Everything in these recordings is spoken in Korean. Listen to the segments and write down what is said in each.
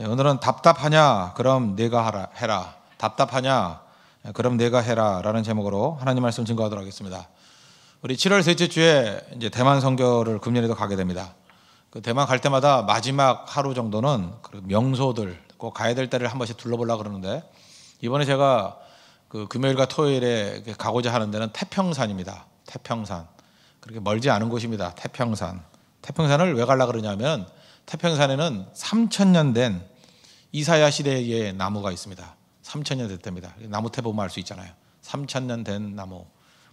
예, 오늘은 답답하냐? 그럼 내가 하라, 해라. 답답하냐? 예, 그럼 내가 해라 라는 제목으로 하나님 말씀 증거하도록 하겠습니다. 우리 7월 셋째 주에 이제 대만 선교를 금년에도 가게 됩니다. 그 대만 갈 때마다 마지막 하루 정도는 그 명소들 꼭 가야 될 때를 한 번씩 둘러보려 그러는데 이번에 제가 그 금요일과 토요일에 가고자 하는 데는 태평산입니다. 태평산. 그렇게 멀지 않은 곳입니다. 태평산. 태평산을 왜 가려 그러냐면 태평산에는 3천년 된 이사야 시대의 나무가 있습니다. 3천년 됐답니다. 나무 태 보면 알 수 있잖아요. 3천년 된 나무.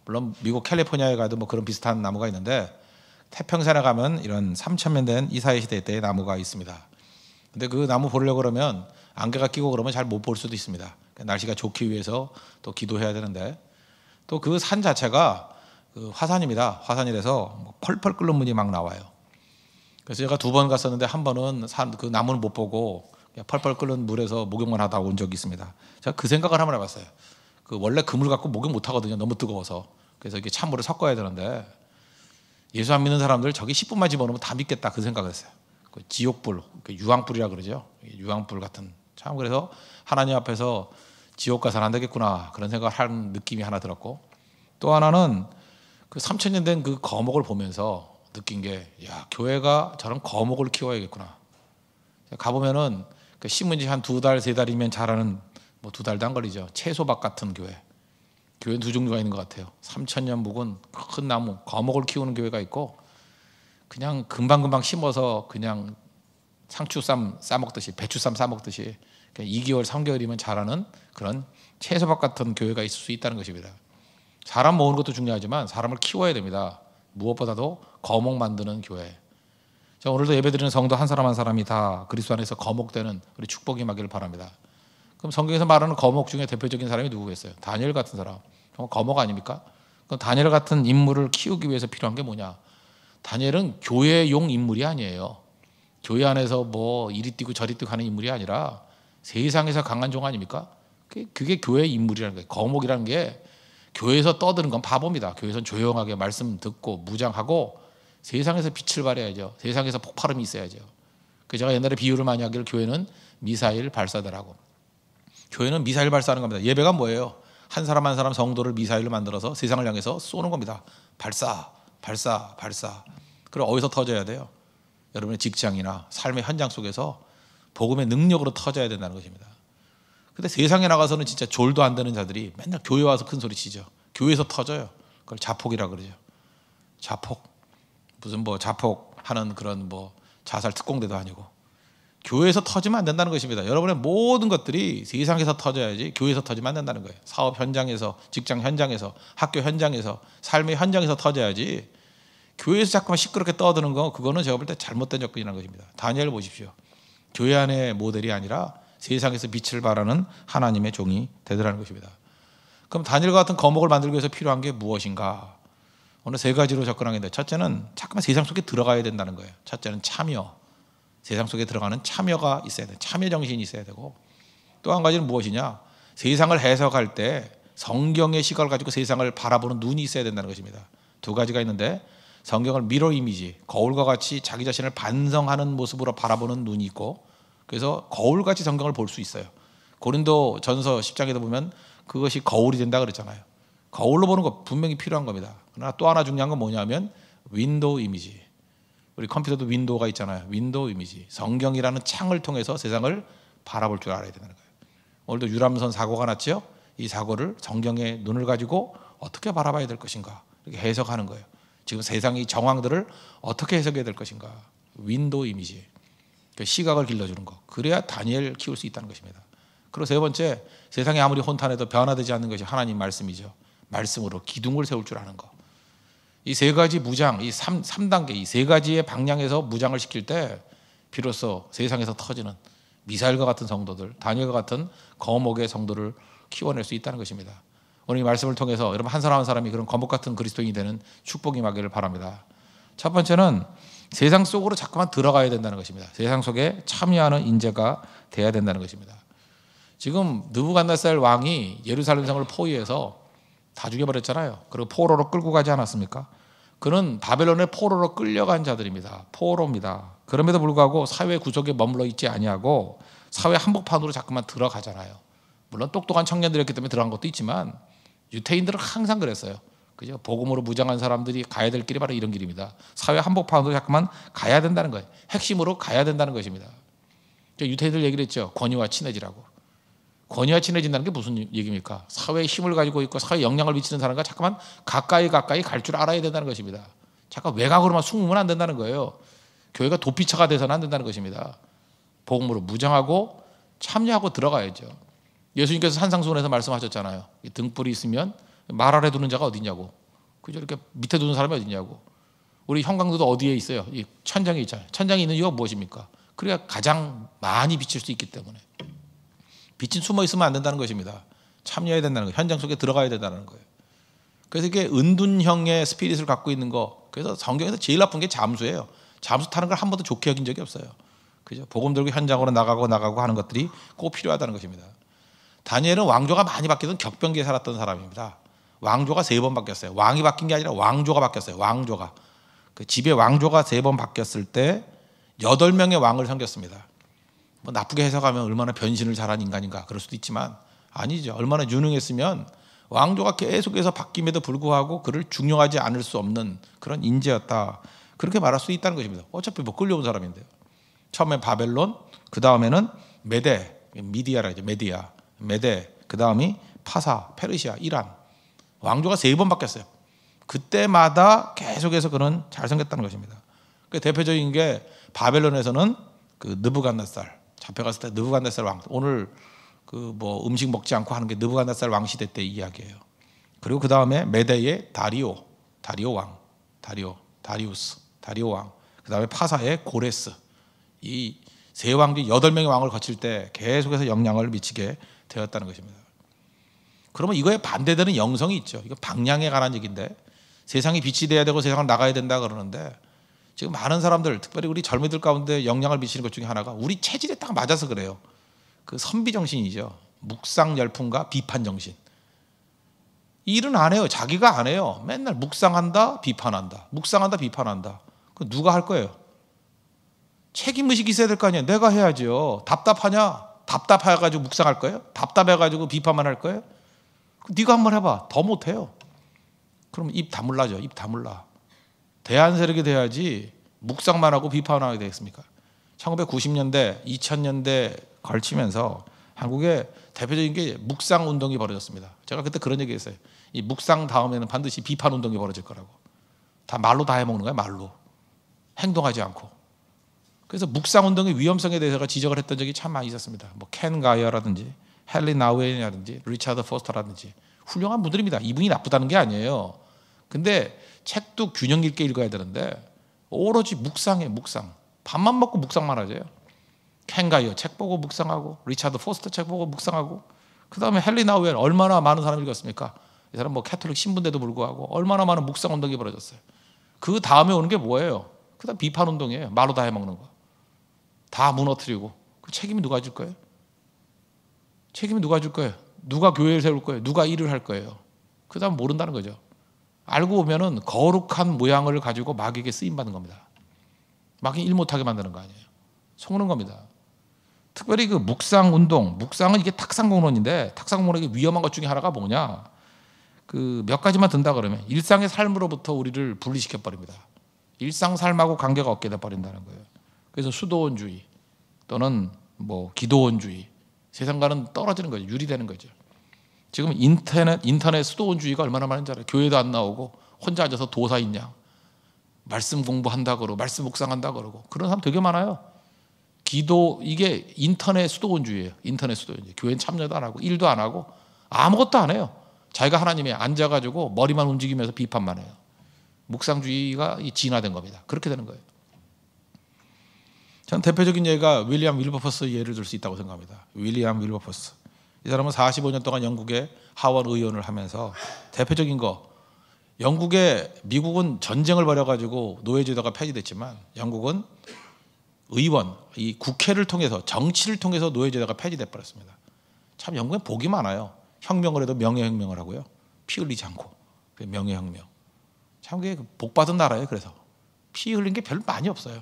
물론 미국 캘리포니아에 가도 뭐 그런 비슷한 나무가 있는데 태평산에 가면 이런 3천년 된 이사야 시대 때의 나무가 있습니다. 근데 그 나무 보려고 그러면 안개가 끼고 그러면 잘 못 볼 수도 있습니다. 그러니까 날씨가 좋기 위해서 또 기도해야 되는데 또 그 산 자체가 그 화산입니다. 화산이라서 뭐 펄펄 끓는 물이 막 나와요. 그래서 제가 두 번 갔었는데 한 번은 산, 그 나무는 못 보고 펄펄 끓는 물에서 목욕만 하다 온 적이 있습니다. 제가 그 생각을 한번 해봤어요. 그 원래 그물 갖고 목욕 못 하거든요. 너무 뜨거워서. 그래서 이게 찬물을 섞어야 되는데 예수 안 믿는 사람들 저기 10분만 집어넣으면 다 믿겠다 그 생각을 했어요. 그 지옥불, 그 유황불이라 그러죠. 유황불 같은. 참 그래서 하나님 앞에서 지옥 가서는 안 되겠구나 그런 생각을 하는 느낌이 하나 들었고 또 하나는 그 3천년 된 그 거목을 보면서 느낀 게 야 교회가 저런 거목을 키워야겠구나. 가보면은 그 심은 지 한 두 달 세 달이면 자라는 뭐 두 달도 안 걸리죠. 채소밭 같은 교회. 교회 두 종류가 있는 것 같아요. 3천 년 묵은 큰 나무 거목을 키우는 교회가 있고 그냥 금방금방 심어서 그냥 상추쌈 싸 먹듯이 배추쌈 싸 먹듯이 2개월 3개월이면 자라는 그런 채소밭 같은 교회가 있을 수 있다는 것입니다. 사람 모으는 것도 중요하지만 사람을 키워야 됩니다. 무엇보다도 거목 만드는 교회. 자, 오늘도 예배드리는 성도 한 사람 한 사람이 다 그리스도 안에서 거목되는 우리 축복이 임하기를 바랍니다. 그럼 성경에서 말하는 거목 중에 대표적인 사람이 누구겠어요? 다니엘 같은 사람. 거목 아닙니까? 그럼 다니엘 같은 인물을 키우기 위해서 필요한 게 뭐냐? 다니엘은 교회용 인물이 아니에요. 교회 안에서 뭐 이리 뛰고 저리 뛰고 하는 인물이 아니라 세상에서 강한 종 아닙니까? 그게 교회의 인물이라는 거예요. 거목이라는 게 교회에서 떠드는 건 바보입니다. 교회에서 조용하게 말씀 듣고 무장하고 세상에서 빛을 발해야죠. 세상에서 폭발음이 있어야죠. 그 제가 옛날에 비유를 많이 하기를 교회는 미사일 발사대라고. 교회는 미사일 발사하는 겁니다. 예배가 뭐예요? 한 사람 한 사람 성도를 미사일로 만들어서 세상을 향해서 쏘는 겁니다. 발사, 발사, 발사. 그럼 어디서 터져야 돼요? 여러분의 직장이나 삶의 현장 속에서 복음의 능력으로 터져야 된다는 것입니다. 근데 세상에 나가서는 진짜 졸도 안 되는 자들이 맨날 교회 와서 큰 소리 치죠. 교회에서 터져요. 그걸 자폭이라 그러죠. 자폭. 무슨 뭐 자폭 하는 그런 뭐 자살 특공대도 아니고 교회에서 터지면 안 된다는 것입니다. 여러분의 모든 것들이 세상에서 터져야지 교회에서 터지면 안 된다는 거예요. 사업 현장에서, 직장 현장에서, 학교 현장에서, 삶의 현장에서 터져야지 교회에서 자꾸만 시끄럽게 떠드는 거 그거는 제가 볼 때 잘못된 접근이라는 것입니다. 다니엘 보십시오. 교회 안의 모델이 아니라 세상에서 빛을 발하는 하나님의 종이 되더라는 것입니다. 그럼 다니엘 같은 거목을 만들기 위해서 필요한 게 무엇인가? 오늘 세 가지로 접근하겠는데 첫째는 자꾸만 세상 속에 들어가야 된다는 거예요. 첫째는 참여. 세상 속에 들어가는 참여가 있어야 돼. 참여 정신이 있어야 되고 또 한 가지는 무엇이냐? 세상을 해석할 때 성경의 시각을 가지고 세상을 바라보는 눈이 있어야 된다는 것입니다. 두 가지가 있는데 성경을 mirror image, 거울과 같이 자기 자신을 반성하는 모습으로 바라보는 눈이 있고 그래서 거울같이 성경을 볼 수 있어요. 고린도 전서 10장에도 보면 그것이 거울이 된다 그랬잖아요. 거울로 보는 거 분명히 필요한 겁니다. 그러나 또 하나 중요한 건 뭐냐면 window image. 우리 컴퓨터도 Windows가 있잖아요. window image. 성경이라는 창을 통해서 세상을 바라볼 줄 알아야 되는 거예요. 오늘도 유람선 사고가 났죠. 이 사고를 성경의 눈을 가지고 어떻게 바라봐야 될 것인가 이렇게 해석하는 거예요. 지금 세상의 정황들을 어떻게 해석해야 될 것인가. window image. 그 시각을 길러주는 거. 그래야 다니엘 키울 수 있다는 것입니다. 그리고 세 번째, 세상이 아무리 혼탁해도 변화되지 않는 것이 하나님 말씀이죠. 말씀으로 기둥을 세울 줄 아는 거. 이 세 가지 무장, 이 3, 3단계, 이 세 가지의 방향에서 무장을 시킬 때 비로소 세상에서 터지는 미사일과 같은 성도들, 다니엘과 같은 거목의 성도를 키워낼 수 있다는 것입니다. 오늘 이 말씀을 통해서 여러분 한 사람 한 사람이 그런 거목 같은 그리스도인이 되는 축복이 임하기를 바랍니다. 첫 번째는 세상 속으로 자꾸만 들어가야 된다는 것입니다. 세상 속에 참여하는 인재가 돼야 된다는 것입니다. 지금 느부갓네살 왕이 예루살렘 성을 포위해서 다 죽여버렸잖아요. 그리고 포로로 끌고 가지 않았습니까? 그는 바벨론의 포로로 끌려간 자들입니다. 포로입니다. 그럼에도 불구하고 사회 구석에 머물러 있지 아니하고 사회 한복판으로 자꾸만 들어가잖아요. 물론 똑똑한 청년들이었기 때문에 들어간 것도 있지만 유태인들은 항상 그랬어요. 그죠? 복음으로 무장한 사람들이 가야 될 길이 바로 이런 길입니다. 사회 한복판으로 자꾸만 가야 된다는 거예요. 핵심으로 가야 된다는 것입니다. 유태인들 얘기를 했죠. 권위와 친해지라고. 권위와 친해진다는 게 무슨 얘기입니까? 사회에 힘을 가지고 있고 사회에 영향을 미치는 사람과 잠깐만 가까이 가까이 갈 줄 알아야 된다는 것입니다. 잠깐 외곽으로만 숨으면 안 된다는 거예요. 교회가 도피처가 돼서는 안 된다는 것입니다. 복음으로 무장하고 참여하고 들어가야죠. 예수님께서 산상수훈에서 말씀하셨잖아요. 등불이 있으면 말 아래 두는 자가 어디냐고. 그죠? 이렇게 밑에 두는 사람이 어디냐고. 우리 형광도도 어디에 있어요? 이 천장에 있잖아요. 천장에 있는 이유가 무엇입니까? 그래야 가장 많이 비칠 수 있기 때문에. 빛은 숨어 있으면 안 된다는 것입니다. 참여해야 된다는 거예요. 현장 속에 들어가야 된다는 거예요. 그래서 이게 은둔형의 스피릿을 갖고 있는 거. 그래서 성경에서 제일 나쁜 게 잠수예요. 잠수 타는 걸 한 번도 좋게 여긴 적이 없어요. 그죠? 복음 들고 현장으로 나가고 나가고 하는 것들이 꼭 필요하다는 것입니다. 다니엘은 왕조가 많이 바뀌던 격변기에 살았던 사람입니다. 왕조가 세 번 바뀌었어요. 왕이 바뀐 게 아니라 왕조가 바뀌었어요. 왕조가. 그 집에 왕조가 세 번 바뀌었을 때 여덟 명의 왕을 섬겼습니다. 뭐 나쁘게 해석하면 얼마나 변신을 잘한 인간인가 그럴 수도 있지만 아니죠. 얼마나 유능했으면 왕조가 계속해서 바뀜에도 불구하고 그를 중용하지 않을 수 없는 그런 인재였다. 그렇게 말할 수 있다는 것입니다. 어차피 뭐 끌려온 사람인데요. 처음에 바벨론, 그 다음에는 메데, 미디아라 이제 메디아, 메데, 그 다음이 파사, 페르시아, 이란. 왕조가 세 번 바뀌었어요. 그때마다 계속해서 그는 잘생겼다는 것입니다. 그 대표적인 게 바벨론에서는 그 느부갓네살 잡혀갔을 때 느부갓네살 왕 오늘 그 뭐 음식 먹지 않고 하는 게 느부갓네살 왕 시대 때 이야기예요. 그리고 그 다음에 메대의 다리오, 다리오 왕, 다리오, 다리우스, 다리오 왕. 그 다음에 파사의 고레스. 이 세 왕이 여덟 명의 왕을 거칠 때 계속해서 영향을 미치게 되었다는 것입니다. 그러면 이거에 반대되는 영성이 있죠. 이거 방향에 관한 얘기인데 세상이 빛이 돼야 되고 세상을 나가야 된다 그러는데 지금 많은 사람들, 특별히 우리 젊은이들 가운데 영향을 미치는 것 중에 하나가 우리 체질에 딱 맞아서 그래요. 그 선비 정신이죠. 묵상 열풍과 비판 정신. 일은 안 해요. 자기가 안 해요. 맨날 묵상한다, 비판한다. 묵상한다, 비판한다. 그 누가 할 거예요? 책임 의식이 있어야 될 거 아니에요. 내가 해야죠. 답답하냐? 답답해 가지고 묵상할 거예요? 답답해 가지고 비판만 할 거예요? 네가 한번 해봐. 더 못해요. 그럼 입 다물라죠. 입 다물라. 대안 세력이 돼야지 묵상만 하고 비판을 하게 되겠습니까? 1990년대, 2000년대 걸치면서 한국의 대표적인 게 묵상 운동이 벌어졌습니다. 제가 그때 그런 얘기 했어요. 이 묵상 다음에는 반드시 비판 운동이 벌어질 거라고. 다 말로 다 해먹는 거야, 말로. 행동하지 않고. 그래서 묵상 운동의 위험성에 대해서 지적을 했던 적이 참 많이 있었습니다. 뭐켄 가이어라든지 헨리 나우엔이라든지 리차드 포스터라든지 훌륭한 분들입니다. 이분이 나쁘다는 게 아니에요. 근데 책도 균형 있게 읽어야 되는데 오로지 묵상해 묵상. 밥만 먹고 묵상만 하죠. 켄 가이어 책 보고 묵상하고 리차드 포스터 책 보고 묵상하고 그 다음에 헨리 나우웬 얼마나 많은 사람이 읽었습니까? 이 사람 뭐 캐톨릭 신분대도 불구하고 얼마나 많은 묵상 운동이 벌어졌어요. 그 다음에 오는 게 뭐예요? 그 다음 비판 운동이에요. 말로 다 해먹는 거. 다 무너뜨리고 그 책임이 누가 질 거예요? 책임이 누가 질 거예요? 누가 교회를 세울 거예요? 누가 일을 할 거예요? 그 다음 모른다는 거죠. 알고 보면은 거룩한 모양을 가지고 마귀에게 쓰임 받는 겁니다. 마귀 일 못하게 만드는 거 아니에요. 속는 겁니다. 특별히 그 묵상 운동, 묵상은 이게 탁상공론인데 탁상공론의 위험한 것 중에 하나가 뭐냐? 그 몇 가지만 든다 그러면 일상의 삶으로부터 우리를 분리시켜 버립니다. 일상 삶하고 관계가 없게 돼 버린다는 거예요. 그래서 수도원주의 또는 뭐 기도원주의 세상과는 떨어지는 거죠. 유리되는 거죠. 지금 인터넷 인터넷 수도원주의가 얼마나 많은지 알아요. 교회도 안 나오고 혼자 앉아서 도사 있냐. 말씀 공부한다 그러고 말씀 묵상한다 그러고 그런 사람 되게 많아요. 기도 이게 인터넷 수도원주의예요. 인터넷 수도원주의. 교회 참여도 안 하고 일도 안 하고 아무것도 안 해요. 자기가 하나님에 앉아가지고 머리만 움직이면서 비판만 해요. 묵상주의가 진화된 겁니다. 그렇게 되는 거예요. 전 대표적인 예가 윌리엄 윌버퍼스 예를 들 수 있다고 생각합니다. 윌리엄 윌버퍼스. 이 사람은 45년 동안 영국의 하원 의원을 하면서 대표적인 거 영국의 미국은 전쟁을 벌여가지고 노예제도가 폐지됐지만 영국은 의원, 이 국회를 통해서 정치를 통해서 노예제도가 폐지돼 버렸습니다. 참 영국에 복이 많아요. 혁명을 해도 명예혁명을 하고요. 피 흘리지 않고 명예혁명. 참 그게 복 받은 나라예요. 그래서 피 흘린 게 별로 많이 없어요.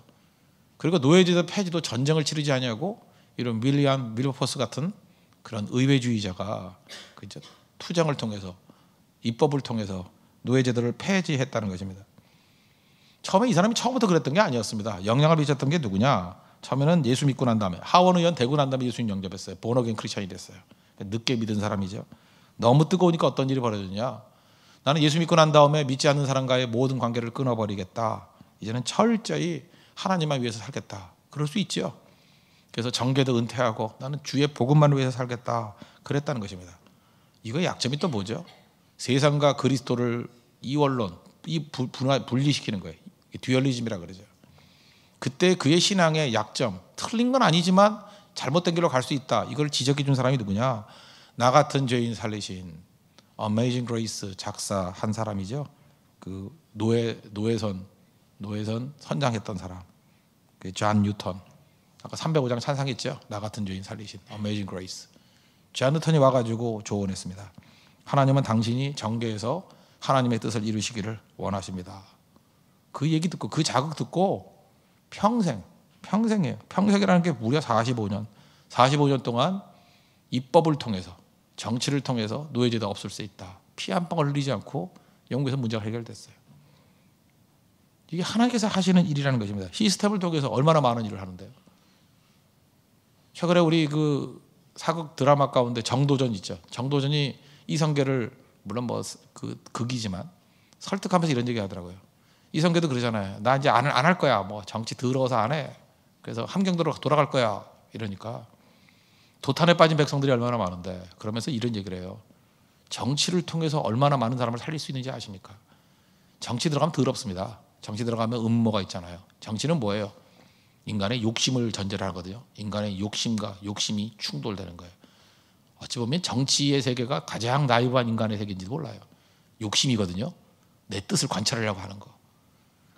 그리고 노예제도 폐지도 전쟁을 치르지 아니하고 이런 윌리엄 밀버포스 같은 그런 의회주의자가 그죠 투쟁을 통해서 입법을 통해서 노예제도를 폐지했다는 것입니다. 처음에 이 사람이 처음부터 그랬던 게 아니었습니다. 영향을 미쳤던 게 누구냐? 처음에는 예수 믿고 난 다음에 하원 의원 되고 난 다음에 예수님 영접했어요. 본어겐 크리스천이 됐어요. 늦게 믿은 사람이죠. 너무 뜨거우니까 어떤 일이 벌어졌냐? 나는 예수 믿고 난 다음에 믿지 않는 사람과의 모든 관계를 끊어버리겠다. 이제는 철저히 하나님만 위해서 살겠다. 그럴 수 있죠. 그래서 정계도 은퇴하고 나는 주의 복음만 위해서 살겠다. 그랬다는 것입니다. 이거 약점이 또 뭐죠? 세상과 그리스도를 이원론, 이 분리시키는 거예요. 듀얼리즘이라 그러죠. 그때 그의 신앙의 약점, 틀린 건 아니지만 잘못된 길로 갈 수 있다. 이걸 지적해 준 사람이 누구냐? 나 같은 죄인 살리신 Amazing Grace 작사 한 사람이죠. 그 노예 노예선 노예선 선장했던 사람. 그 존 뉴턴. 아까 305장 찬송했죠. 나 같은 죄인 살리신 Amazing Grace. 존 뉴턴이 와가지고 조언했습니다. 하나님은 당신이 정계에서 하나님의 뜻을 이루시기를 원하십니다. 그 얘기 듣고 그 자극 듣고 평생 평생이에요. 평생이라는 게 무려 45년. 45년 동안 입법을 통해서 정치를 통해서 노예제도 없을 수 있다. 피 한 방울 흘리지 않고 영국에서 문제가 해결됐어요. 이게 하나님께서 하시는 일이라는 것입니다. 시스템을 통해서 얼마나 많은 일을 하는데요. 최근에 우리 그 사극 드라마 가운데 정도전 있죠. 정도전이 이성계를 물론 뭐 그 극이지만 설득하면서 이런 얘기 하더라고요. 이성계도 그러잖아요. 나 이제 안 할 거야. 뭐 정치 더러워서 안 해. 그래서 함경도로 돌아갈 거야. 이러니까 도탄에 빠진 백성들이 얼마나 많은데 그러면서 이런 얘기를 해요. 정치를 통해서 얼마나 많은 사람을 살릴 수 있는지 아십니까? 정치 들어가면 더럽습니다. 정치 들어가면 음모가 있잖아요. 정치는 뭐예요? 인간의 욕심을 전제로 하거든요. 인간의 욕심과 욕심이 충돌되는 거예요. 어찌 보면 정치의 세계가 가장 나이브한 인간의 세계인지도 몰라요. 욕심이거든요. 내 뜻을 관찰하려고 하는 거.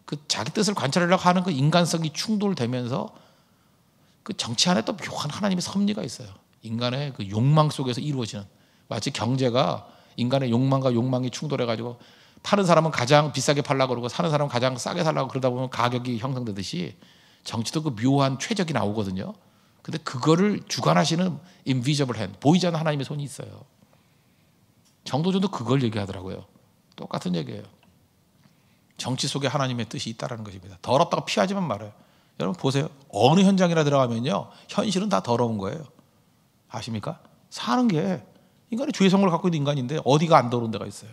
그 자기 뜻을 관찰하려고 하는 그 인간성이 충돌되면서 그 정치 안에 또 묘한 하나님의 섭리가 있어요. 인간의 그 욕망 속에서 이루어지는 마치 경제가 인간의 욕망과 욕망이 충돌해 가지고 파는 사람은 가장 비싸게 팔라 그러고 사는 사람은 가장 싸게 살라고 그러다 보면 가격이 형성되듯이 정치도 그 묘한 최적이 나오거든요. 근데 그거를 주관하시는 인비저블 핸 보이지 않는 하나님의 손이 있어요. 정도전도 그걸 얘기하더라고요. 똑같은 얘기예요. 정치 속에 하나님의 뜻이 있다라는 것입니다. 더럽다고 피하지만 말아요. 여러분 보세요. 어느 현장이나 들어가면요. 현실은 다 더러운 거예요. 아십니까? 사는 게 인간의 죄성을 갖고 있는 인간인데 어디가 안 더러운 데가 있어요.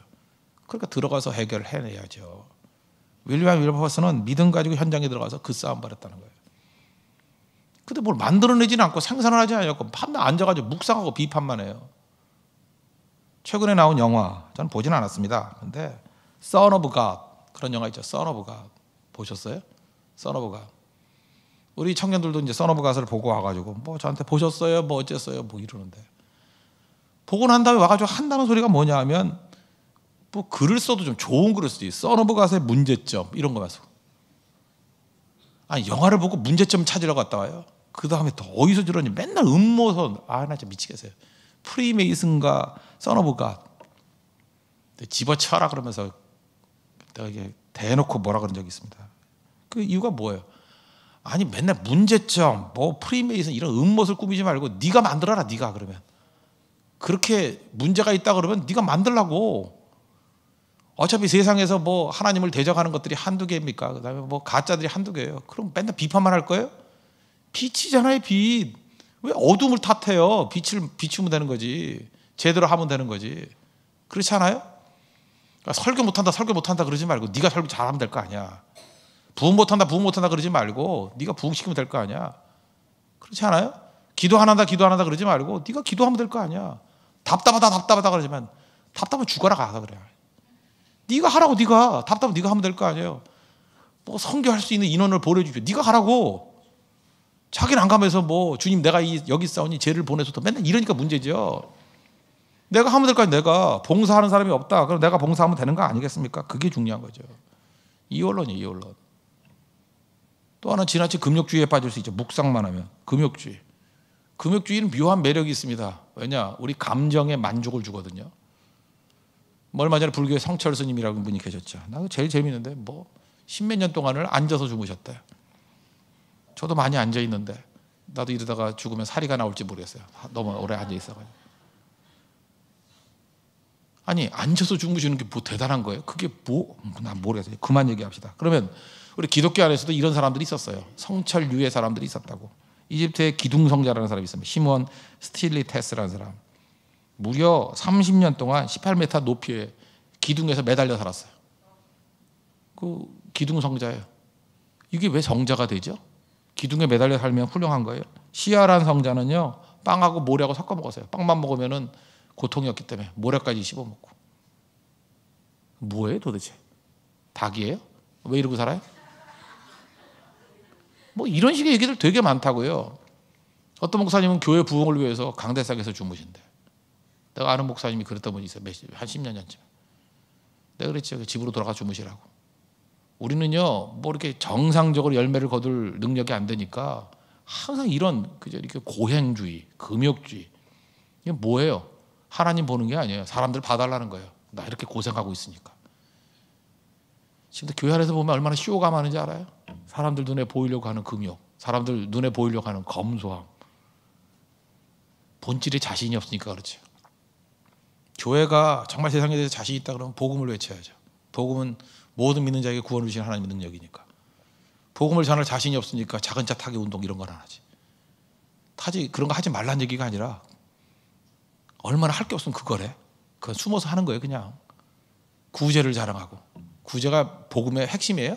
그러니까 들어가서 해결을 해내야죠. 윌리엄 윌버퍼스는 믿음 가지고 현장에 들어가서 그 싸움 벌였다는 거예요. 근데 뭘 만들어내지는 않고 생산을 하지 않았고 밤낮 앉아가지고 묵상하고 비판만 해요. 최근에 나온 영화 저는 보진 않았습니다. 근데 Son of God 그런 영화 있죠. Son of God 보셨어요? Son of God 우리 청년들도 이제 Son of God을 보고 와가지고 뭐 저한테 보셨어요? 뭐 어쨌어요? 뭐 이러는데 보고 난 다음에 와가지고 한다는 소리가 뭐냐 하면 뭐 글을 써도 좀 좋은 글을 쓰지. Of God의 문제점 이런 거 말씀. 아니 영화를 보고 문제점 찾으러 갔다 와요. 그 다음에 또 어디서 들었니? 맨날 음모선. 아, 나 진짜 미치겠어요. 프리메이슨과 써너브가 집어쳐라 그러면서 내가 이게 대놓고 뭐라 그런 적이 있습니다. 그 이유가 뭐예요? 아니 맨날 문제점, 뭐 프리메이슨 이런 음모를 꾸미지 말고 네가 만들어라, 네가 그러면 그렇게 문제가 있다 그러면 네가 만들라고. 어차피 세상에서 뭐 하나님을 대적하는 것들이 한두 개입니까? 그 다음에 뭐 가짜들이 한두 개예요. 그럼 맨날 비판만 할 거예요? 빛이잖아요, 빛. 왜 어둠을 탓해요? 빛을 비추면 되는 거지. 제대로 하면 되는 거지. 그렇지 않아요? 그러니까 설교 못한다, 설교 못한다 그러지 말고 네가 설교 잘하면 될 거 아니야. 부흥 못한다, 부흥 못한다 그러지 말고 네가 부흥시키면 될 거 아니야. 그렇지 않아요? 기도 안 한다, 기도 안 한다 그러지 말고 네가 기도하면 될 거 아니야. 답답하다, 답답하다 그러지만 답답은 죽어라 가 그래. 네가 하라고 네가 답답은 네가 하면 될 거 아니에요. 뭐 성교할 수 있는 인원을 보내주죠. 네가 하라고. 자기는 안 가면서 뭐 주님 내가 이, 여기 싸우니 죄를 보내줘도 맨날 이러니까 문제죠. 내가 하면 될 거 아니야. 내가 봉사하는 사람이 없다. 그럼 내가 봉사하면 되는 거 아니겠습니까? 그게 중요한 거죠. 이 언론이 이언론. 또 하나 지나치 금욕주의에 빠질 수 있죠. 묵상만 하면 금욕주의. 금욕주의는 묘한 매력이 있습니다. 왜냐? 우리 감정에 만족을 주거든요. 뭐 얼마 전에 불교의 성철 스님이라는 분이 계셨죠. 나 제일 재밌는데 뭐 십몇 년 동안을 앉아서 주무셨대요. 저도 많이 앉아 있는데 나도 이러다가 죽으면 사리가 나올지 모르겠어요. 너무 오래 앉아 있어가지고. 아니 앉아서 주무시는 게 뭐 대단한 거예요? 그게 뭐 난 모르겠어요. 그만 얘기합시다. 그러면 우리 기독교 안에서도 이런 사람들이 있었어요. 성철 유의 사람들이 있었다고. 이집트의 기둥성자라는 사람이 있습니다. 시몬 스틸리테스라는 사람. 무려 30년 동안 18m 높이의 기둥에서 매달려 살았어요. 그 기둥 성자예요. 이게 왜 성자가 되죠? 기둥에 매달려 살면 훌륭한 거예요. 시아란 성자는요 빵하고 모래하고 섞어 먹었어요. 빵만 먹으면은 고통이 없기 때문에 모래까지 씹어 먹고. 뭐예요 도대체? 닭이에요? 왜 이러고 살아요? 뭐 이런 식의 얘기들 되게 많다고요. 어떤 목사님은 교회 부흥을 위해서 강대상에서 주무신대. 내가 아는 목사님이 그랬던 분이 있어요. 한 10년 전쯤. 내가 그랬죠. 집으로 돌아가 주무시라고. 우리는요, 뭐 이렇게 정상적으로 열매를 거둘 능력이 안 되니까 항상 이런 그저 이렇게 고행주의, 금욕주의 이게 뭐예요? 하나님 보는 게 아니에요. 사람들 봐달라는 거예요. 나 이렇게 고생하고 있으니까. 지금도 교회 안에서 보면 얼마나 쇼가 많은지 알아요? 사람들 눈에 보이려고 하는 금욕, 사람들 눈에 보이려고 하는 검소함. 본질에 자신이 없으니까 그렇죠. 교회가 정말 세상에 대해서 자신 있다 그러면 복음을 외쳐야죠. 복음은 모든 믿는 자에게 구원을 주신 하나님의 능력이니까. 복음을 전할 자신이 없으니까 작은 차 타기 운동 이런 걸안 하지. 타지 그런 거 하지 말란 얘기가 아니라 얼마나 할 게 없으면 그거래. 그건 숨어서 하는 거예요, 그냥. 구제를 자랑하고. 구제가 복음의 핵심이에요?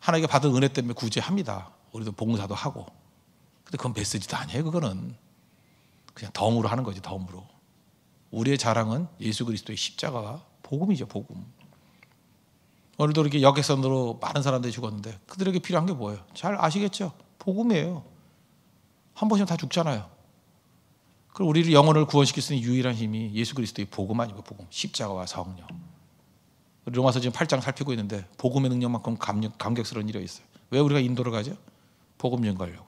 하나님께 받은 은혜 때문에 구제합니다. 우리도 봉사도 하고. 근데 그건 메시지도 아니에요, 그거는. 그냥 덤으로 하는 거지, 덤으로. 우리의 자랑은 예수 그리스도의 십자가가 복음이죠, 복음. 오늘도 이렇게 역외선으로 많은 사람들이 죽었는데 그들에게 필요한 게 뭐예요? 잘 아시겠죠? 복음이에요. 한 번씩 다 죽잖아요. 그리고 우리를 영혼을 구원시킬 수 있는 유일한 힘이 예수 그리스도의 복음 아니고 복음, 십자가와 성령. 로마서 지금 8장 살피고 있는데 복음의 능력만큼 감격, 스러운 일이 있어요. 왜 우리가 인도를 가죠? 복음 증거하려고.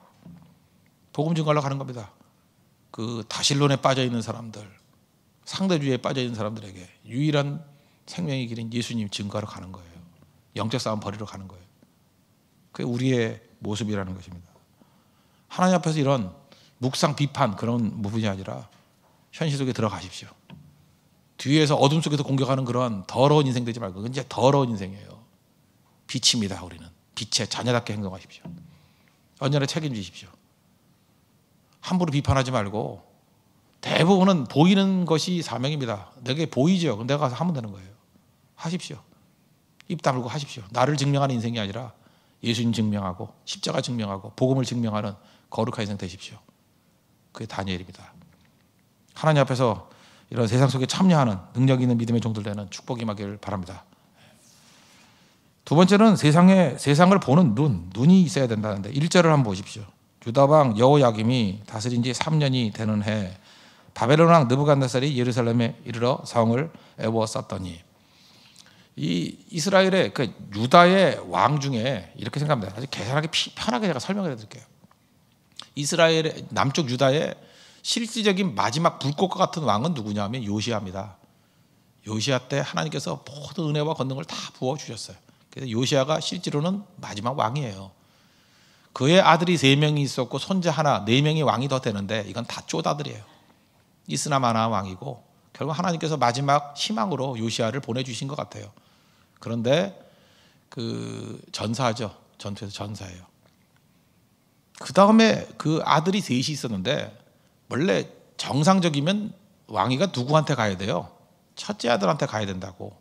복음 증거하려고 하는 겁니다. 그 다실론에 빠져 있는 사람들, 상대주의에 빠져 있는 사람들에게 유일한 생명의 길인 예수님 증거하러 가는 거예요. 영적 싸움 벌이러 가는 거예요. 그게 우리의 모습이라는 것입니다. 하나님 앞에서 이런 묵상 비판 그런 부분이 아니라 현실 속에 들어가십시오. 뒤에서 어둠 속에서 공격하는 그런 더러운 인생 되지 말고 이제 더러운 인생이에요. 빛입니다. 우리는 빛의 자녀답게 행동하십시오. 언제나 책임지십시오. 함부로 비판하지 말고 대부분은 보이는 것이 사명입니다. 내게 보이죠. 그럼 내가 가서 하면 되는 거예요. 하십시오. 입 다물고 하십시오. 나를 증명하는 인생이 아니라 예수님 증명하고 십자가 증명하고 복음을 증명하는 거룩한 인생 되십시오. 그게 다니엘입니다. 하나님 앞에서 이런 세상 속에 참여하는 능력 있는 믿음의 종들 되는 축복이 임하기를 바랍니다. 두 번째는 세상에 세상을 보는 눈, 눈이 있어야 된다는데 1절을 한번 보십시오. 유다방 여호야김이 다스린 지 3년이 되는 해 바벨론 왕 느부갓네살이 예루살렘에 이르러 성을 애워쌌더니 이 이스라엘의 그 유다의 왕 중에 이렇게 생각합니다. 아주 계산하게 편하게 제가 설명을 해드릴게요. 이스라엘의 남쪽 유다의 실질적인 마지막 불꽃과 같은 왕은 누구냐면 요시아입니다. 요시아 때 하나님께서 모든 은혜와 권능을 다 부어 주셨어요. 그래서 요시아가 실제로는 마지막 왕이에요. 그의 아들이 세 명이 있었고 손자 하나, 네 명이 왕이 더 되는데 이건 다 쪼다들이에요. 이스나마나 왕이고 결국 하나님께서 마지막 희망으로 요시아를 보내주신 것 같아요. 그런데 그 전사죠. 전투에서 전사예요. 그 다음에 그 아들이 셋이 있었는데 원래 정상적이면 왕위가 누구한테 가야 돼요? 첫째 아들한테 가야 된다고.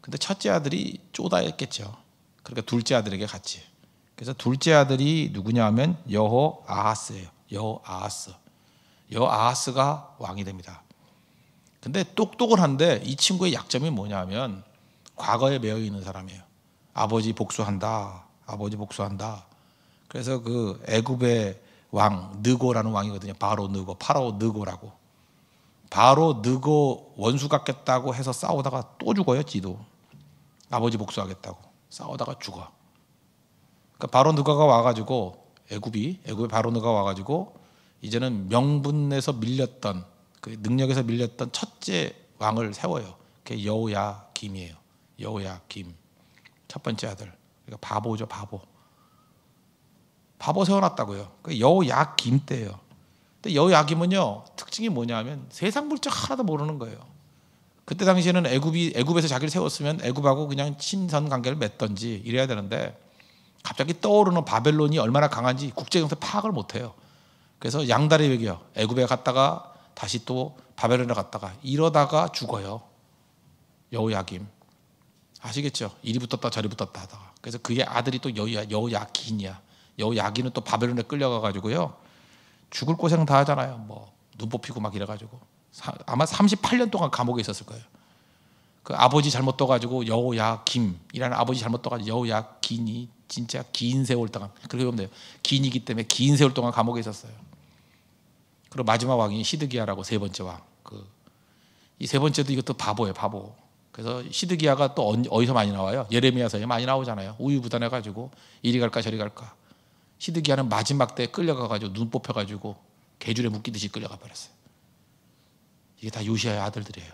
근데 첫째 아들이 쪼다했겠죠. 그러니까 둘째 아들에게 갔지. 그래서 둘째 아들이 누구냐 하면 여호 아하스예요. 여호 아하스. 여호 아하스가 왕이 됩니다. 근데 똑똑은 한데 이 친구의 약점이 뭐냐면 과거에 매여 있는 사람이에요. 아버지 복수한다. 아버지 복수한다. 그래서 그 애굽의 왕 느고라는 왕이거든요. 바로 느고, 파라오 느고라고. 바로 느고 원수 같겠다고 해서 싸우다가 또 죽어요, 지도. 아버지 복수하겠다고 싸우다가 죽어. 그러니까 바로 느고가 와가지고 애굽이 애굽의 바로 느가 와가지고 이제는 명분에서 밀렸던 그 능력에서 밀렸던 첫째 왕을 세워요. 그게 여호야 김이에요. 여호야 김. 첫 번째 아들. 그러니까 바보죠, 바보. 바보 세워놨다고요. 그 여야김 때예요. 근데 여야김은요 특징이 뭐냐면 세상 물정 하나도 모르는 거예요. 그때 당시에는 애굽이 애굽에서 자기를 세웠으면 애굽하고 그냥 친선 관계를 맺던지 이래야 되는데 갑자기 떠오르는 바벨론이 얼마나 강한지 국제 정세 파악을 못 해요. 그래서 양다리 외교 애굽에 갔다가 다시 또 바벨론에 갔다가 이러다가 죽어요. 여호야김 아시겠죠? 이리 붙었다 저리 붙었다 하다가 그래서 그의 아들이 또 여호야 여호야긴이야. 여호야긴은 또 바벨론에 끌려가 가지고요 죽을 고생 다 하잖아요. 뭐 눈 뽑히고 막 이래 가지고 아마 38년 동안 감옥에 있었을 거예요. 그 아버지 잘못 떠 가지고 여호야김이라는 아버지 잘못 떠 가지고 여호야긴이 진짜 긴 세월 동안 그렇게 보면 돼요. 긴이기 때문에 긴 세월 동안 감옥에 있었어요. 그리고 마지막 왕이 시드기야라고 세 번째 왕. 그 이 세 번째도 이것도 바보예요, 바보. 그래서 시드기야가 또 어디서 많이 나와요? 예레미야서에 많이 나오잖아요. 우유부단해 가지고 이리 갈까 저리 갈까. 시드기야는 마지막 때 끌려가 가지고 눈 뽑혀 가지고 개줄에 묶이듯이 끌려가 버렸어요. 이게 다 요시아의 아들들이에요.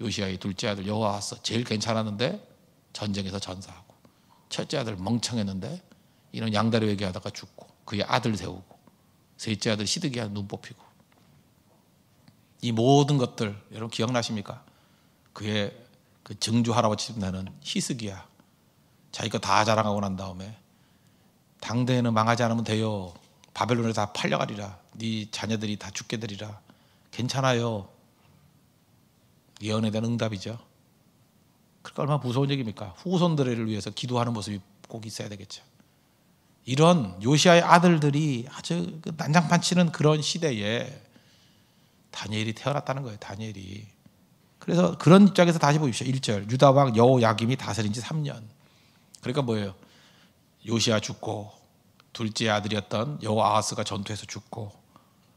요시아의 둘째 아들 여호와서 제일 괜찮았는데 전쟁에서 전사하고 첫째 아들 멍청했는데 이런 양다리 외교하다가 죽고 그의 아들 세우고 셋째 아들 시드기야 눈 뽑히고 이 모든 것들 여러분 기억나십니까? 그의 그 증주 할아버지 나는 히스기야 자기가 다 자랑하고 난 다음에 당대에는 망하지 않으면 돼요. 바벨론에 다 팔려가리라. 네 자녀들이 다 죽게 되리라. 괜찮아요. 예언에 대한 응답이죠. 그러니까 얼마나 무서운 얘기입니까? 후손들을 위해서 기도하는 모습이 꼭 있어야 되겠죠. 이런 요시아의 아들들이 아주 그 난장판 치는 그런 시대에 다니엘이 태어났다는 거예요. 다니엘이. 그래서 그런 입장에서 다시 보십시오. 1절 유다 왕 여호야김이 다스린 지 3년. 그러니까 뭐예요? 요시아 죽고 둘째 아들이었던 여호아하스가 전투에서 죽고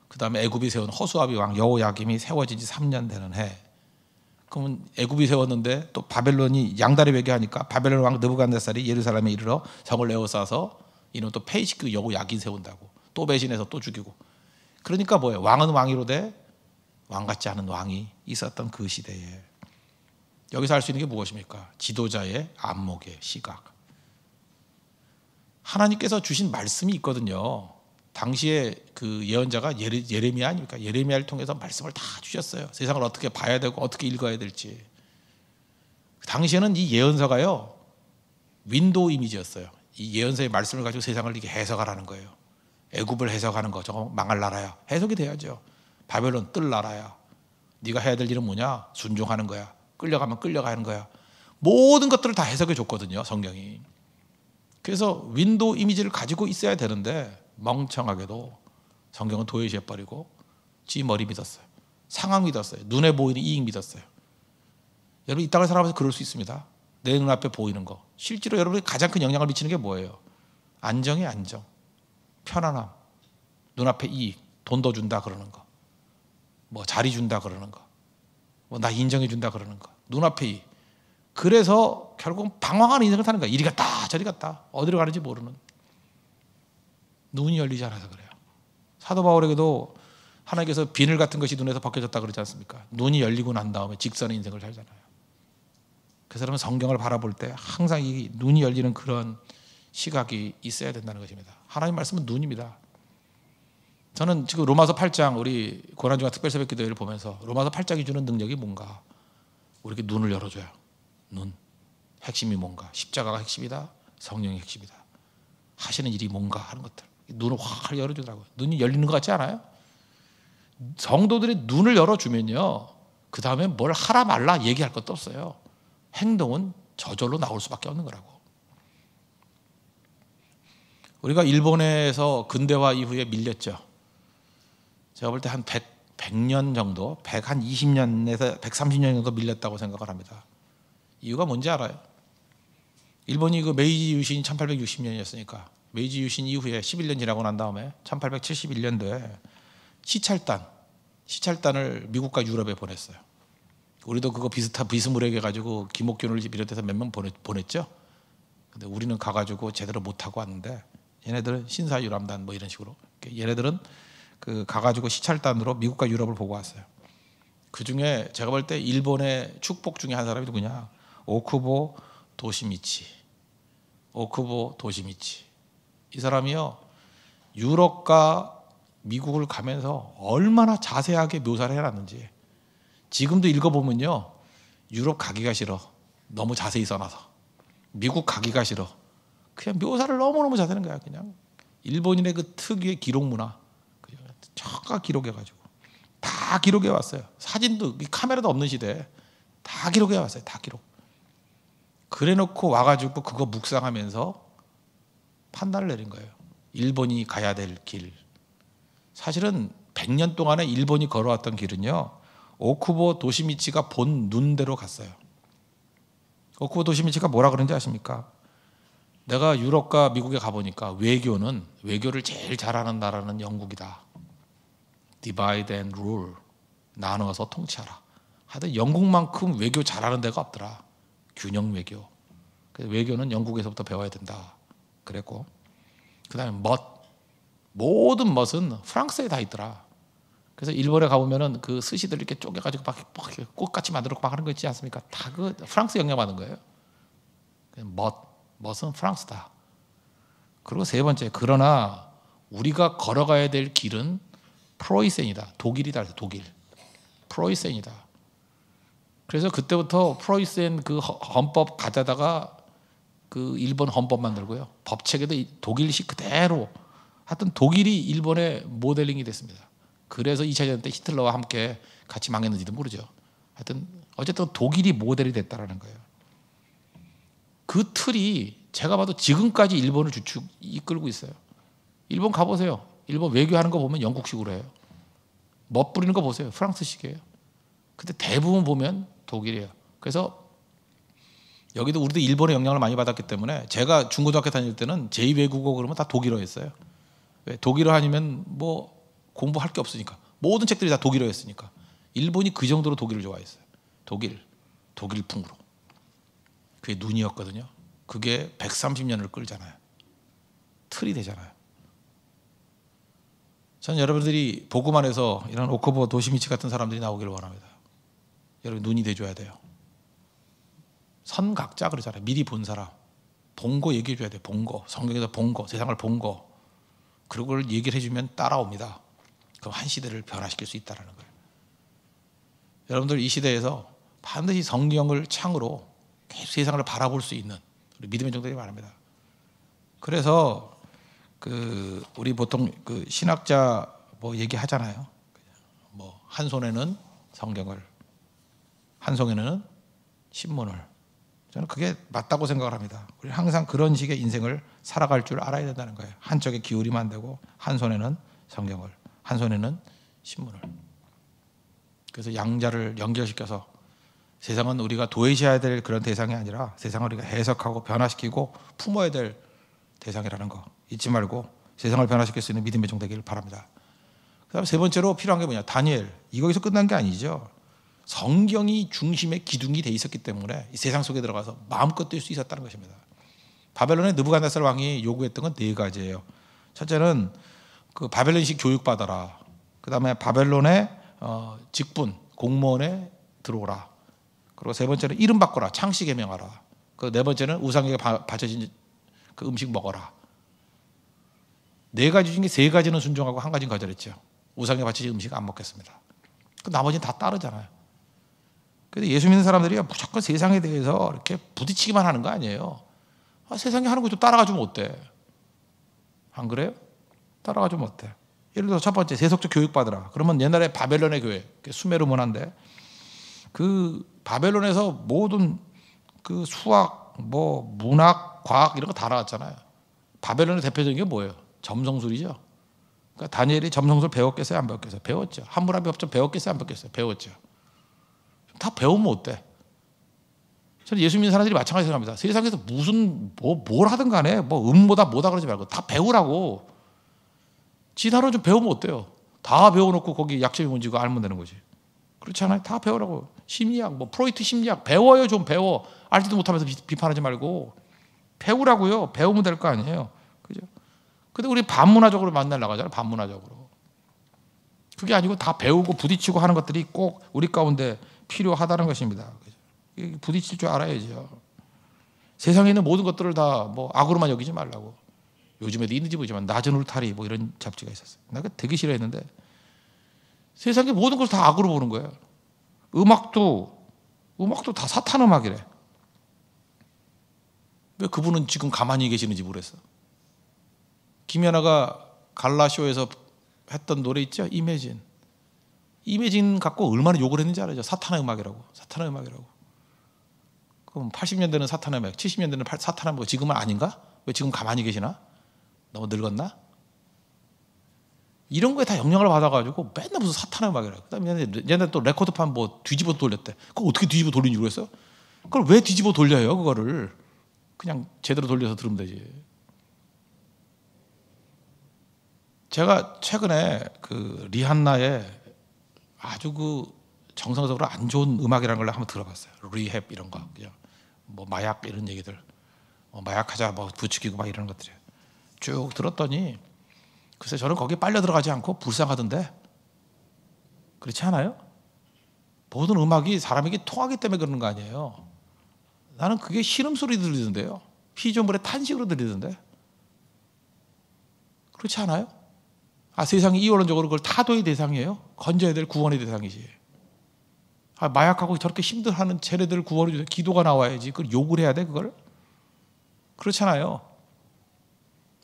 그다음에 애굽이 세운 허수아비 왕 여호야김이 세워진 지 3년 되는 해. 그러면 애굽이 세웠는데 또 바벨론이 양다리 외교하니까 바벨론 왕 느부갓네살이 예루살렘에 이르러 성을 에워싸서 이는 또 폐위시키고 여호야긴 세운다고 또 배신해서 또 죽이고 그러니까 뭐예요? 왕은 왕이로되 왕 같지 않은 왕이 있었던 그 시대에 여기서 알수 있는 게 무엇입니까? 지도자의 안목의 시각. 하나님께서 주신 말씀이 있거든요. 당시에 그 예언자가 예레, 예레미야 아닙니까? 예레미야를 통해서 말씀을 다 주셨어요. 세상을 어떻게 봐야 되고 어떻게 읽어야 될지. 당시에는 이 예언서가요. window image였어요. 이 예언서의 말씀을 가지고 세상을 이렇게 해석하라는 거예요. 애굽을 해석하는 거 저거 망할 나라야. 해석이 돼야죠. 바벨론 뜰 나라야. 네가 해야 될 일은 뭐냐? 순종하는 거야. 끌려가면 끌려가는 거야. 모든 것들을 다 해석해 줬거든요. 성경이. 그래서 window image를 가지고 있어야 되는데 멍청하게도 성경은 도외시해 버리고 지 머리 믿었어요. 상황 믿었어요. 눈에 보이는 이익 믿었어요. 여러분 이 땅을 살아가면서 그럴 수 있습니다. 내 눈앞에 보이는 거. 실제로 여러분이 가장 큰 영향을 미치는 게 뭐예요? 안정이 안정. 편안함. 눈앞에 이익. 돈 더 준다 그러는 거. 뭐 자리 준다 그러는 거. 뭐 나 인정해 준다 그러는 거. 눈앞에 이익. 그래서 결국 방황하는 인생을 사는 거야. 이리 갔다 저리 갔다. 어디로 가는지 모르는. 눈이 열리지 않아서 그래요. 사도 바울에게도 하나님께서 비늘 같은 것이 눈에서 벗겨졌다 그러지 않습니까? 눈이 열리고 난 다음에 직선의 인생을 살잖아요. 그래서 여러분 성경을 바라볼 때 항상 이 눈이 열리는 그런 시각이 있어야 된다는 것입니다. 하나님 말씀은 눈입니다. 저는 지금 로마서 8장 우리 고난중앙 특별 새벽 기도회를 보면서 로마서 8장이 주는 능력이 뭔가 우리에게 눈을 열어줘요. 눈. 핵심이 뭔가 십자가가 핵심이다. 성령이 핵심이다. 하시는 일이 뭔가 하는 것들. 눈을 확 열어주더라고요. 눈이 열리는 것 같지 않아요? 성도들이 눈을 열어주면요. 그 다음에 뭘 하라 말라 얘기할 것도 없어요. 행동은 저절로 나올 수밖에 없는 거라고. 우리가 일본에서 근대화 이후에 밀렸죠. 제가 볼 때 한 100, 100년 정도, 100 한 20년에서 130년 정도 밀렸다고 생각을 합니다. 이유가 뭔지 알아요? 일본이 그 메이지 유신 1860년이었으니까 메이지 유신 이후에 11년 지나고 난 다음에 1871년도에 시찰단 시찰단을 미국과 유럽에 보냈어요. 우리도 그거 비슷한 비스무리하게 가지고 김옥균을 비롯해서 몇 명 보냈죠. 근데 우리는 가가지고 제대로 못 하고 왔는데 얘네들은 신사유람단 뭐 이런 식으로 얘네들은 그 가가지고 시찰단으로 미국과 유럽을 보고 왔어요. 그 중에 제가 볼 때 일본의 축복 중에 한 사람이 누구냐? 오쿠보 도시미치. 오쿠보 도시미치. 이 사람이요 유럽과 미국을 가면서 얼마나 자세하게 묘사를 해놨는지. 지금도 읽어보면요 유럽 가기가 싫어. 너무 자세히 써놔서. 미국 가기가 싫어. 그냥 묘사를 너무너무 잘하는 거야 그냥. 일본인의 그 특유의 기록 문화. 척가 기록해가지고. 다 기록해 왔어요. 사진도 카메라도 없는 시대에. 다 기록해 왔어요 다 기록. 그래놓고 와가지고 그거 묵상하면서 판단을 내린 거예요 일본이 가야 될 길. 사실은 100년 동안에 일본이 걸어왔던 길은요. 오쿠보 도시미치가 본 눈대로 갔어요. 오쿠보 도시미치가 뭐라 그런지 아십니까? 내가 유럽과 미국에 가보니까 외교는 외교를 제일 잘하는 나라는 영국이다. Divide and rule. 나눠서 통치하라. 하여튼 영국만큼 외교 잘하는 데가 없더라. 균형 외교. 그래서 외교는 영국에서부터 배워야 된다. 그랬고 그 다음에 멋. 모든 멋은 프랑스에 다 있더라. 그래서 일본에 가보면은 그 스시들 이렇게 쪼개가지고 막, 막 꽃같이 만들고 막 하는 거 있지 않습니까? 다 그 프랑스 영향받은 거예요. 멋. 멋은 프랑스다. 그리고 세 번째, 그러나 우리가 걸어가야 될 길은 프로이센이다. 독일이다. 독일. 프로이센이다. 그래서 그때부터 프로이센 그 헌법 가져다가 그 일본 헌법 만들고요. 법책에도 독일식 그대로 하여튼 독일이 일본의 모델링이 됐습니다. 그래서 2차 대전 때 히틀러와 함께 같이 망했는지도 모르죠. 하여튼 어쨌든 독일이 모델이 됐다라는 거예요. 그 틀이 제가 봐도 지금까지 일본을 주축 이끌고 있어요. 일본 가보세요. 일본 외교하는 거 보면 영국식으로 해요. 멋부리는 거 보세요. 프랑스식이에요. 근데 대부분 보면 독일이에요. 그래서 여기도 우리도 일본의 영향을 많이 받았기 때문에 제가 중고등학교 다닐 때는 제2외국어 그러면 다 독일어였어요. 왜? 독일어 아니면 뭐 공부할 게 없으니까 모든 책들이 다 독일어였으니까 일본이 그 정도로 독일을 좋아했어요. 독일, 독일풍으로. 그게 눈이었거든요. 그게 130년을 끌잖아요. 틀이 되잖아요. 저는 여러분들이 보고만 해서 이런 오코보 도시미치 같은 사람들이 나오기를 원합니다. 여러분 눈이 돼줘야 돼요. 선각자 그러잖아요. 미리 본 사람. 본 거 얘기해 줘야 돼. 본 거. 성경에서 본 거. 세상을 본 거. 그걸 얘기를 해주면 따라옵니다. 그럼 한 시대를 변화시킬 수 있다는 거예요. 여러분들 이 시대에서 반드시 성경을 창으로 계속 세상을 바라볼 수 있는 우리 믿음의 종들이 말합니다. 그래서 그 우리 보통 그 신학자 뭐 얘기하잖아요. 뭐 한 손에는 성경을 한 손에는 신문을 저는 그게 맞다고 생각을 합니다. 우리 항상 그런 식의 인생을 살아갈 줄 알아야 된다는 거예요. 한쪽에 기울이면 안 되고 한 손에는 성경을, 한 손에는 신문을. 그래서 양자를 연결시켜서 세상은 우리가 도외시해야 될 그런 대상이 아니라 세상을 우리가 해석하고 변화시키고 품어야 될 대상이라는 거 잊지 말고 세상을 변화시킬 수 있는 믿음의 종 되기를 바랍니다. 그다음 세 번째로 필요한 게 뭐냐? 다니엘. 이거에서 끝난 게 아니죠. 성경이 중심의 기둥이 돼 있었기 때문에 세상 속에 들어가서 마음껏 뛸 수 있었다는 것입니다. 바벨론의 느부갓네살 왕이 요구했던 건 네 가지예요. 첫째는 그 바벨론식 교육 받아라. 그다음에 바벨론의 어, 직분 공무원에 들어오라. 그리고 세 번째는 이름 바꿔라. 창씨 개명하라. 그 네 번째는 우상에게 바쳐진 그 음식 먹어라. 네 가지 중에 세 가지는 순종하고 한 가지는 거절했죠. 우상에 바쳐진 음식 안 먹겠습니다. 그 나머지는 다 따르잖아요. 그래서 예수 믿는 사람들이 무조건 세상에 대해서 이렇게 부딪히기만 하는 거 아니에요. 아, 세상에 하는 거좀 따라가 주면 어때? 안 그래요? 따라가 주면 어때? 예를 들어서 첫 번째 세속적 교육 받으라. 그러면 옛날에 바벨론의 교회, 수메르 문화인데 그 바벨론에서 모든 그 수학, 뭐 문학, 과학 이런 거 다 나왔잖아요. 바벨론의 대표적인 게 뭐예요? 점성술이죠. 그러니까 다니엘이 점성술 배웠겠어요? 안 배웠겠어요? 배웠죠. 한무라비 법전 배웠겠어요? 안 배웠겠어요? 배웠죠. 다 배우면 어때? 저는 예수 믿는 사람들이 마찬가지로 생각합니다. 세상에서 무슨 뭐 뭘 하든 간에 뭐 음모다 뭐다 그러지 말고 다 배우라고. 지단어 좀 배우면 어때요? 다 배워놓고 거기 약점이 뭔지 그 알면 되는 거지. 그렇지 않아요? 다 배우라고. 심리학, 뭐 프로이트 심리학 배워요 좀 배워. 알지도 못하면서 비 판하지 말고 배우라고요. 배우면 될 거 아니에요. 그죠? 근데 우리 반문화적으로 만날 나가잖아요. 반문화적으로. 그게 아니고 다 배우고 부딪히고 하는 것들이 꼭 우리 가운데 필요하다는 것입니다. 부딪힐 줄 알아야죠. 세상에 있는 모든 것들을 다 뭐 악으로만 여기지 말라고. 요즘에도 있는지 모르지만 낮은 울타리 뭐 이런 잡지가 있었어요. 내가 되게 싫어했는데 세상의 모든 것을 다 악으로 보는 거예요. 음악도 음악도 다 사탄 음악이래. 왜 그분은 지금 가만히 계시는지 모르겠어. 김연아가 갈라쇼에서 했던 노래 있죠? 이매진. 이매진 갖고 얼마나 욕을 했는지 알아요? 사탄의 음악이라고. 사탄의 음악이라고. 그럼 80년대는 사탄의 음악, 70년대는 사탄의 음악, 지금은 아닌가? 왜 지금 가만히 계시나? 너무 늙었나? 이런 거에 다 영향을 받아가지고 맨날 무슨 사탄의 음악이라. 그다음에 얘네 또 레코드판 뭐 뒤집어 돌렸대. 그거 어떻게 뒤집어 돌리는지 모르겠어? 그걸 왜 뒤집어 돌려요? 그거를 그냥 제대로 돌려서 들으면 되지. 제가 최근에 그 리한나의 아주 그 정상적으로 안 좋은 음악이라는 걸 한번 들어봤어요. 리헵 이런 거 그냥 뭐 마약 이런 얘기들, 뭐 마약하자 뭐 부추기고 막 이런 것들이 쭉 들었더니 글쎄 저는 거기에 빨려 들어가지 않고 불쌍하던데 그렇지 않아요? 모든 음악이 사람에게 통하기 때문에 그러는 거 아니에요. 나는 그게 신음소리 들리던데요. 피조물의 탄식으로 들리던데. 그렇지 않아요? 아, 세상이 이원론적으로 그걸 타도의 대상이에요. 건져야 될 구원의 대상이지. 아, 마약하고 저렇게 힘들어하는 쟤네들 구원해 주세요. 기도가 나와야지. 그걸 욕을 해야 돼, 그걸? 그렇잖아요.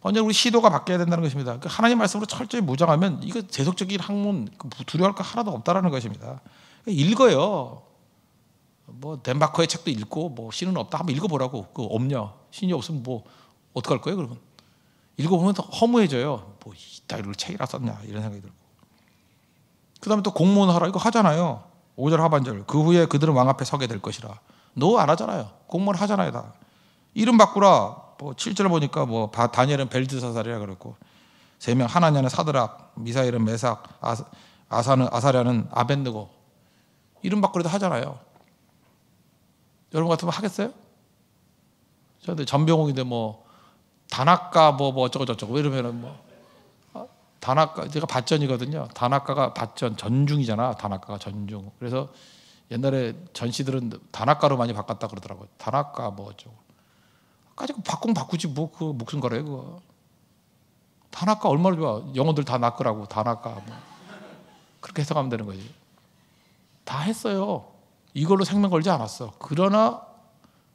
먼저 우리 시도가 바뀌어야 된다는 것입니다. 그 하나님 말씀으로 철저히 무장하면 이거 재속적인 학문 그 두려워할 거 하나도 없다라는 것입니다. 읽어요. 뭐 덴마커의 책도 읽고 뭐 신은 없다 한번 읽어보라고. 그 없냐? 신이 없으면 뭐 어떡할 거예요, 그러면? 읽어보면 허무해져요. 뭐 이따위를 책이라 썼냐 이런 생각이 들고. 그 다음에 또 공무원 하라 이거 하잖아요. 5절 하반절. 그 후에 그들은 왕 앞에 서게 될 것이라. 너안 하잖아요. 공무원 하잖아요, 다. 이름 바꾸라. 뭐 7절 보니까 뭐 다니엘은 벨드사살이라 그랬고 세 명 하나냐는 사드락, 미사일은 메삭, 아사, 아사는 아사랴는 아벤느고 이름 바꾸려도 하잖아요. 여러분 같으면 하겠어요? 저한테 전병욱인데 뭐 단학가 뭐, 뭐 어쩌고 저쩌고 이러면은 뭐 아, 단학가 제가 밭전이거든요. 단학가가 밭전 전중이잖아. 단학가가 전중. 그래서 옛날에 전시들은 단학가로 많이 바꿨다 그러더라고요. 단학가 뭐 어쩌고. 까지 바꾸면 바꾸지 뭐 그 목숨 걸어요 그거. 단학가 얼마나 좋아. 영어들 다 낚으라고 단학가 뭐. 그렇게 해석하면 되는 거지. 다 했어요. 이걸로 생명 걸지 않았어. 그러나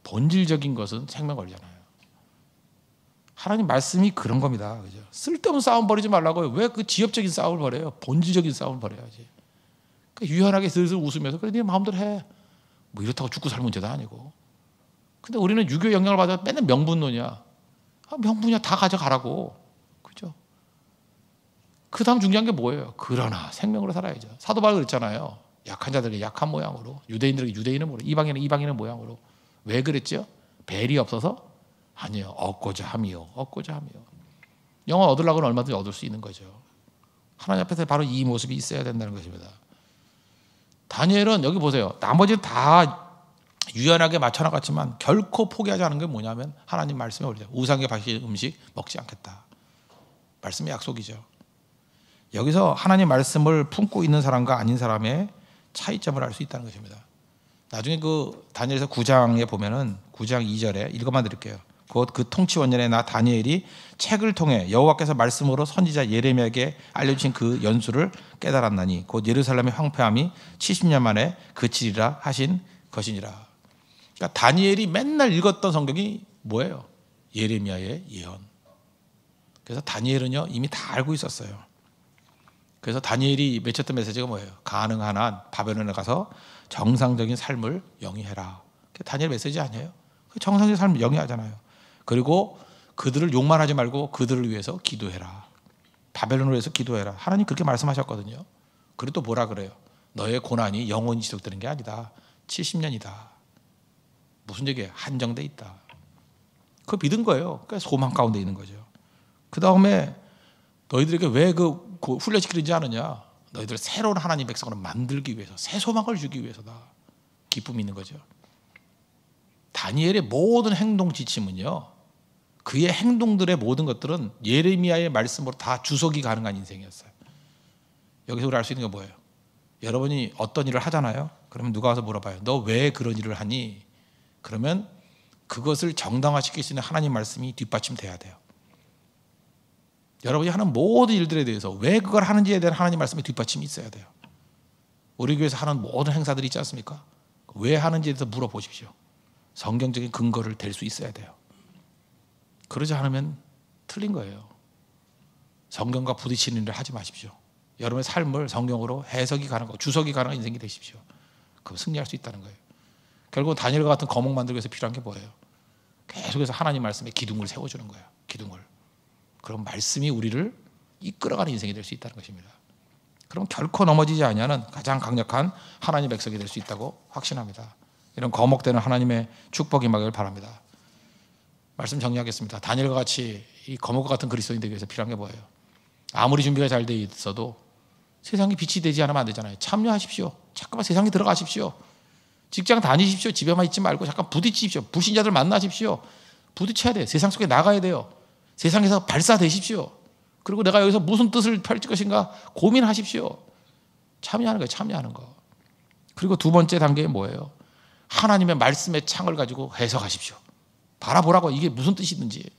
본질적인 것은 생명 걸잖아요. 하나님 말씀이 그런 겁니다. 그죠? 쓸데없는 싸움 벌이지 말라고요. 왜 그 지엽적인 싸움을 벌여요? 본질적인 싸움을 벌여야지. 그러니까 유연하게 슬슬 웃으면서 그래 네 마음대로 해. 뭐 이렇다고 죽고 살 문제도 아니고. 근데 우리는 유교 영향을 받아 맨날 명분론이야. 아, 명분이야 다 가져가라고. 그죠? 그 다음 중요한 게 뭐예요? 그러나 생명으로 살아야죠. 사도 바울 그랬잖아요. 약한 자들에게 약한 모양으로, 유대인들에게 유대인은 모양, 이방인은 이방인의 모양으로. 왜 그랬죠? 벨이 없어서? 아니요. 얻고자 함이요. 얻고자 함이요. 영원 얻으려고는 얼마든지 얻을 수 있는 거죠. 하나님 앞에서 바로 이 모습이 있어야 된다는 것입니다. 다니엘은 여기 보세요. 나머지는 다 유연하게 맞춰나갔지만 결코 포기하지 않은 게 뭐냐면 하나님 말씀에 올려 우상에 바친 음식 먹지 않겠다. 말씀의 약속이죠. 여기서 하나님 말씀을 품고 있는 사람과 아닌 사람의 차이점을 알 수 있다는 것입니다. 나중에 그 다니엘서 9장에 보면은 9장 2절에 읽어만 드릴게요. 곧 그 통치 원년에 나 다니엘이 책을 통해 여호와께서 말씀으로 선지자 예레미야에게 알려주신 그 연수를 깨달았나니 곧 예루살렘의 황폐함이 70년 만에 그치리라 하신 것이니라. 그러니까 다니엘이 맨날 읽었던 성경이 뭐예요? 예레미야의 예언. 그래서 다니엘은요 이미 다 알고 있었어요. 그래서 다니엘이 맺혔던 메시지가 뭐예요? 가능한 한 바벨론에 가서 정상적인 삶을 영위해라. 다니엘 메시지 아니에요? 그 정상적인 삶을 영위하잖아요. 그리고 그들을 욕만 하지 말고 그들을 위해서 기도해라. 바벨론을 위해서 기도해라. 하나님 그렇게 말씀하셨거든요. 그리고 또 뭐라 그래요? 너의 고난이 영원히 지속되는 게 아니다. 70년이다. 무슨 얘기예요? 한정돼 있다. 그 믿은 거예요. 그러니까 소망 가운데 있는 거죠. 그 다음에 너희들에게 왜그 그 훈련시키는지 아느냐? 너희들 새로운 하나님 백성을 만들기 위해서 새 소망을 주기 위해서다. 기쁨이 있는 거죠. 다니엘의 모든 행동 지침은요. 그의 행동들의 모든 것들은 예레미야의 말씀으로 다 주석이 가능한 인생이었어요. 여기서 우리 알 수 있는 게 뭐예요? 여러분이 어떤 일을 하잖아요. 그러면 누가 와서 물어봐요. 너 왜 그런 일을 하니? 그러면 그것을 정당화시킬 수 있는 하나님 말씀이 뒷받침돼야 돼요. 여러분이 하는 모든 일들에 대해서 왜 그걸 하는지에 대한 하나님 말씀의 뒷받침이 있어야 돼요. 우리 교회에서 하는 모든 행사들이 있지 않습니까? 왜 하는지에 대해서 물어보십시오. 성경적인 근거를 댈 수 있어야 돼요. 그러지 않으면 틀린 거예요. 성경과 부딪히는 일을 하지 마십시오. 여러분의 삶을 성경으로 해석이 거, 주석이 가는 인생이 되십시오. 그럼 승리할 수 있다는 거예요. 결국 다니엘과 같은 거목 만들기 위해서 필요한 게 뭐예요? 계속해서 하나님 말씀에 기둥을 세워주는 거예요. 기둥을. 그럼 말씀이 우리를 이끌어가는 인생이 될 수 있다는 것입니다. 그럼 결코 넘어지지 아니하는 가장 강력한 하나님 백성이 될 수 있다고 확신합니다. 이런 거목되는 하나님의 축복이 임하길 바랍니다. 말씀 정리하겠습니다. 다니엘과 같이 이 거목과 같은 그리스도인 되기 위해서 필요한 게 뭐예요? 아무리 준비가 잘 돼 있어도 세상에 빛이 되지 않으면 안 되잖아요. 참여하십시오. 잠깐만 세상에 들어가십시오. 직장 다니십시오. 집에만 있지 말고 잠깐 부딪히십시오. 불신자들 만나십시오. 부딪혀야 돼. 세상 속에 나가야 돼요. 세상에서 발사되십시오. 그리고 내가 여기서 무슨 뜻을 펼칠 것인가 고민하십시오. 참여하는 거예요. 참여하는 거. 그리고 두 번째 단계는 뭐예요? 하나님의 말씀의 창을 가지고 해석하십시오. 바라보라고 이게 무슨 뜻이든지.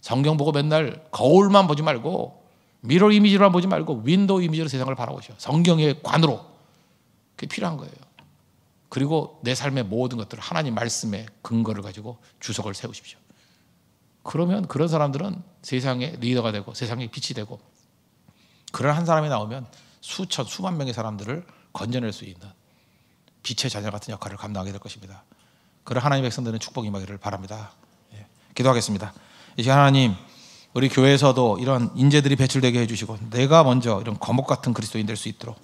성경 보고 맨날 거울만 보지 말고 mirror image로만 보지 말고 window image로 세상을 바라보시오. 성경의 관으로. 그게 필요한 거예요. 그리고 내 삶의 모든 것들을 하나님 말씀의 근거를 가지고 주석을 세우십시오. 그러면 그런 사람들은 세상의 리더가 되고 세상의 빛이 되고 그런 한 사람이 나오면 수천 수만 명의 사람들을 건져낼 수 있는 빛의 자녀 같은 역할을 감당하게 될 것입니다. 그런 하나님의 백성들은 축복이 임하기를 바랍니다. 예, 기도하겠습니다. 이제 하나님 우리 교회에서도 이런 인재들이 배출되게 해주시고 내가 먼저 이런 거목 같은 그리스도인 될 수 있도록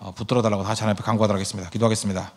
어, 붙들어 달라고 다시 하나님 앞에 간구하도록 하겠습니다. 기도하겠습니다.